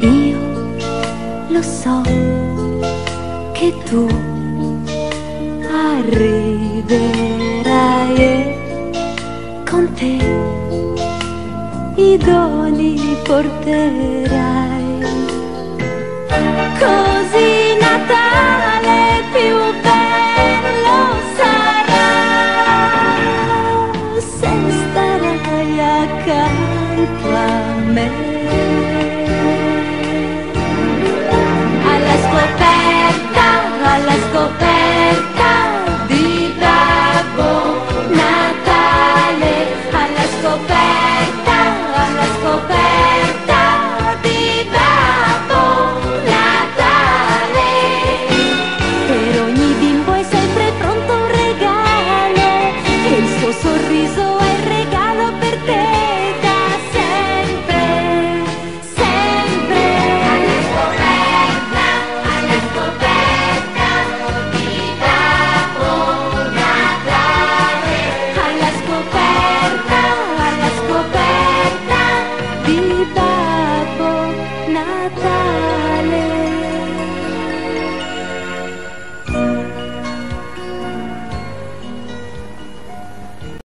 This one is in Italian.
Io lo so che tu arriverai e con te i doni porterai. Così Natale più bello sarà se starai accanto a me. Scoperta di Natale, alla scoperta, Ale